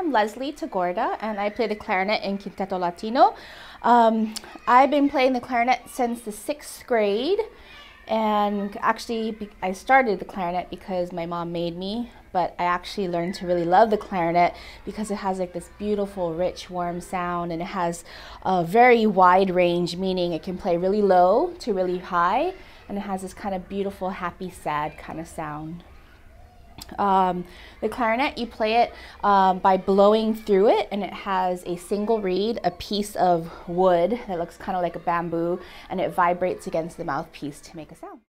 I'm Leslie Tagorda, and I play the clarinet in Quinteto Latino. Um, I've been playing the clarinet since the sixth grade, and actually, I started the clarinet because my mom made me, but I actually learned to really love the clarinet because it has like this beautiful, rich, warm sound, and it has a very wide range, meaning it can play really low to really high, and it has this kind of beautiful, happy, sad kind of sound. Um, the clarinet, you play it um, by blowing through it, and it has a single reed, a piece of wood that looks kind of like a bamboo, and it vibrates against the mouthpiece to make a sound.